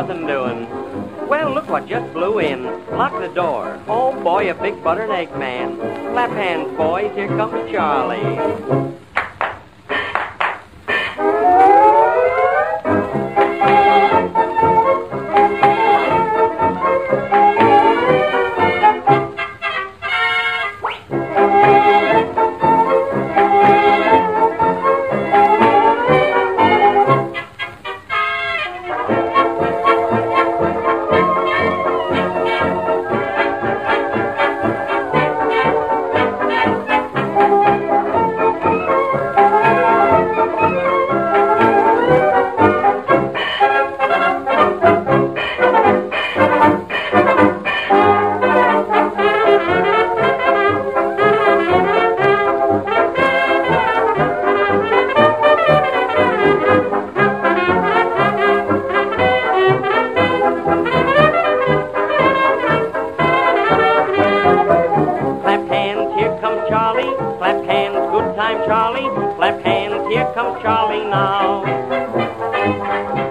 nothing doing. Well, look what just blew in. Lock the door. Oh, boy, a big butter and egg man. Clap hands, boys. Here comes Charlie. Time, Charlie. Clap hands, here comes Charlie now.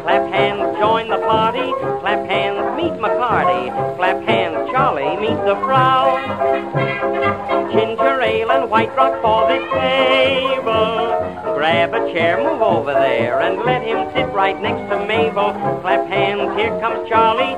Clap hands, join the party. Clap hands, meet McCarty. Clap hands, Charlie, meet the Frau. Ginger ale and white rock for this table. Grab a chair, move over there, and let him sit right next to Mabel. Clap hands, here comes Charlie.